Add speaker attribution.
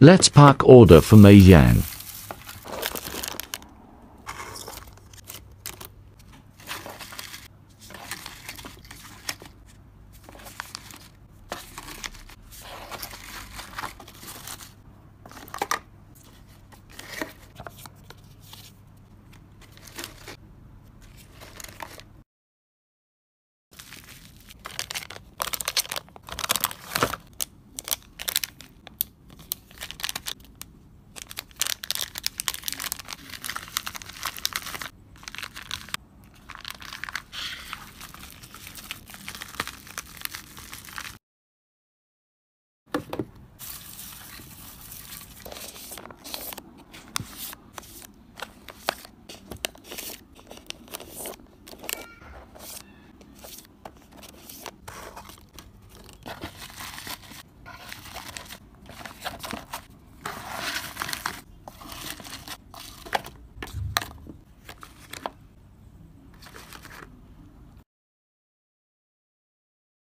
Speaker 1: Let's park order for Mei Yang.